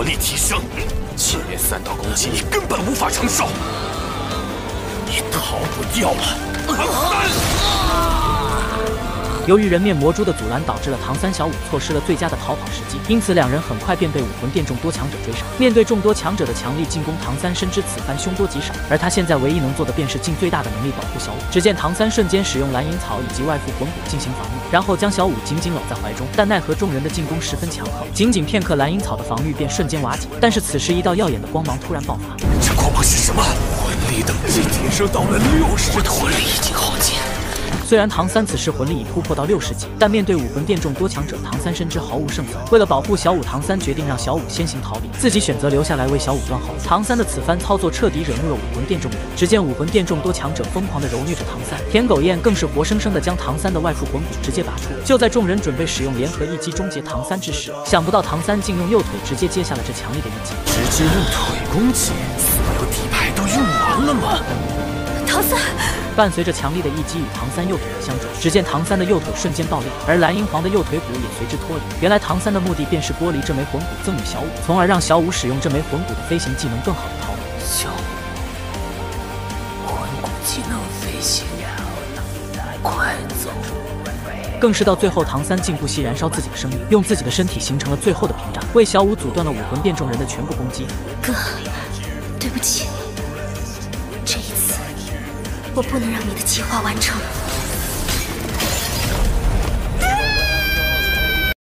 火力提升，接连三道攻击。你根本无法承受，你逃不掉了，唐三！由于人面魔蛛的阻拦，导致了唐三小五错失了最佳的逃跑时机，因此两人很快便被武魂殿众多强者追上。面对众多强者的强力进攻，唐三深知此番凶多吉少，而他现在唯一能做的便是尽最大的能力保护小五。只见唐三瞬间使用蓝银草以及外附魂骨进行防御，然后将小五紧紧搂在怀中。但奈何众人的进攻十分强横，仅仅片刻，蓝银草的防御便瞬间瓦解。但是此时一道耀眼的光芒突然爆发，这光芒是什么？魂力等级提升到了六十，我的魂力。虽然唐三此时魂力已突破到六十级，但面对武魂殿众多强者，唐三深知毫无胜算。为了保护小舞，唐三决定让小舞先行逃离，自己选择留下来为小舞断后。唐三的此番操作彻底惹怒了武魂殿众人。只见武魂殿众多强者疯狂地蹂躏着唐三，舔狗宴更是活生生的将唐三的外附魂骨直接拔出。就在众人准备使用联合一击终结唐三之时，想不到唐三竟用右腿直接接下了这强力的一击，直接用腿攻击，所有底牌都用完了吗？唐三。伴随着强力的一击与唐三右腿的相撞，只见唐三的右腿瞬间爆裂，而蓝银皇的右腿骨也随之脱离。原来唐三的目的便是剥离这枚魂骨赠予小舞，从而让小舞使用这枚魂骨的飞行技能更好的逃离。小舞，魂骨技能飞行，快走！更是到最后，唐三竟不惜燃烧自己的生命，用自己的身体形成了最后的屏障，为小舞阻断了武魂殿众人的全部攻击。哥，对不起。我不能让你的计划完成。